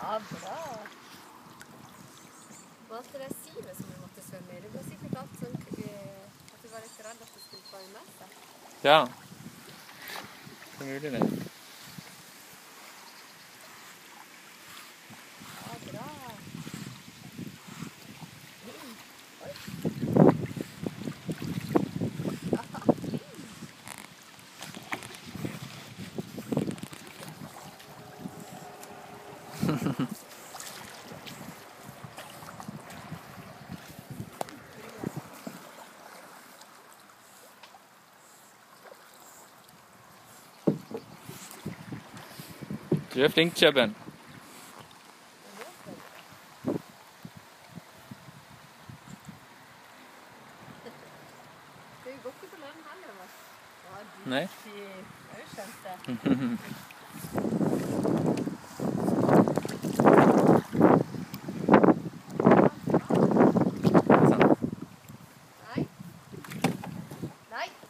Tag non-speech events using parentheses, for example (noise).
Ja, bra. Hva er det Sivet som vi måtte svømme i? Du var sikkert alt sånn eh, at du var litt redd at du skulle få en med. Ja. Det er mulig, det. Du er flink, Kjøben. Du går ikke på lønn heller, hva? Nei. sier- Jeg jo skjønt det. (laughs) Sånn. Nei. Nei.